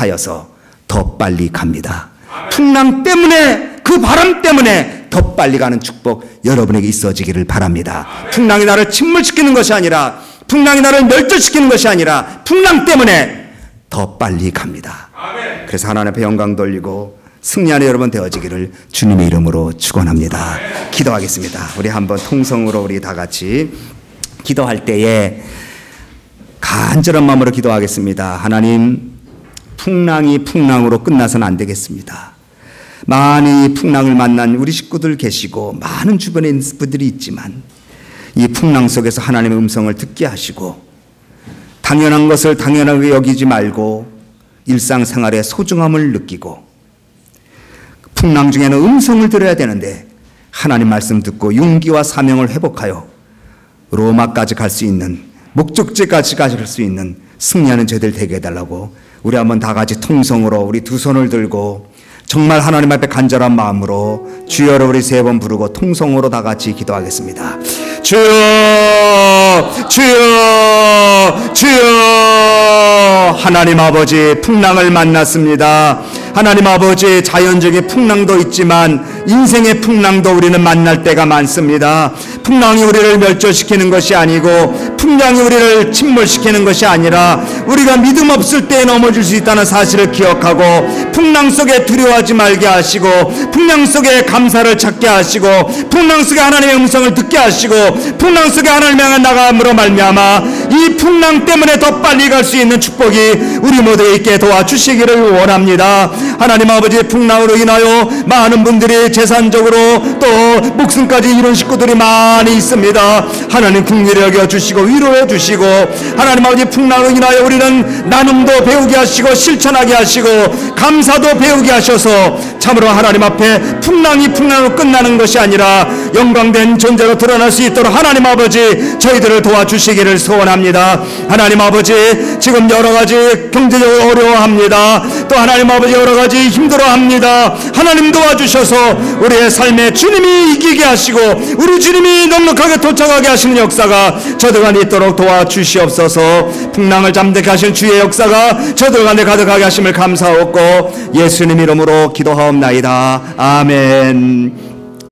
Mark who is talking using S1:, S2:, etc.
S1: 풍랑하여서 더 빨리 갑니다. 풍랑 때문에 그 바람 때문에 더 빨리 가는 축복 여러분에게 있어지기를 바랍니다. 풍랑이 나를 침몰시키는 것이 아니라 풍랑이 나를 멸절시키는 것이 아니라 풍랑 때문에 더 빨리 갑니다. 그래서 하나님 앞에 영광 돌리고 승리하는 여러분 되어지기를 주님의 이름으로 축원합니다. 기도하겠습니다. 우리 한번 통성으로 우리 다 같이 기도할 때에 간절한 마음으로 기도하겠습니다. 하나님 풍랑이 풍랑으로 끝나서는 안 되겠습니다. 많이 풍랑을 만난 우리 식구들 계시고 많은 주변에 있는 분들이 있지만 이 풍랑 속에서 하나님의 음성을 듣게 하시고 당연한 것을 당연하게 여기지 말고 일상생활의 소중함을 느끼고 풍랑 중에는 음성을 들어야 되는데 하나님 말씀 듣고 용기와 사명을 회복하여 로마까지 갈 수 있는 목적지까지 갈 수 있는 승리하는 저들 되게 해달라고 우리 한번 다 같이 통성으로 우리 두 손을 들고 정말 하나님 앞에 간절한 마음으로 주여를 우리 세 번 부르고 통성으로 다 같이 기도하겠습니다. 주여, 주여, 주여, 하나님 아버지 풍랑을 만났습니다. 하나님 아버지 자연적인 풍랑도 있지만 인생의 풍랑도 우리는 만날 때가 많습니다. 풍랑이 우리를 멸절시키는 것이 아니고 풍랑이 우리를 침몰시키는 것이 아니라 우리가 믿음 없을 때에 넘어질 수 있다는 사실을 기억하고 풍랑 속에 두려워하지 말게 하시고 풍랑 속에 감사를 찾게 하시고 풍랑 속에 하나님의 음성을 듣게 하시고 풍랑 속에 하나님을 향해 나감으로 말미암아 이 풍랑 때문에 더 빨리 갈 수 있는 축복이 우리 모두에 있게 도와주시기를 원합니다. 하나님 아버지의 풍랑으로 인하여 많은 분들이 재산적으로 또 목숨까지 이런 식구들이 많이 있습니다. 하나님 국리를 여겨 주시고 위로해 주시고 하나님 아버지 풍랑으로 인하여 우리는 나눔도 배우게 하시고 실천하게 하시고 감사도 배우게 하셔서 참으로 하나님 앞에 풍랑이 풍랑으로 끝나는 것이 아니라 영광된 존재로 드러날 수 있도록 하나님 아버지 저희들을 도와주시기를 소원합니다. 하나님 아버지 지금 여러 가지 경제적으로 어려워합니다. 또 하나님 아버지 여러 가지 힘들어합니다. 하나님 도와주셔서 우리의 삶에 주님이 이기게 하시고 우리 주님이 넉넉하게 도착하게 하시는 역사가 저들 간에 있도록 도와주시옵소서 풍랑을 잠 들게 하신 주의 역사가 저들 간에 가득하게 하심을 감사하고 예수님 이름으로 기도하옵나이다. 아멘.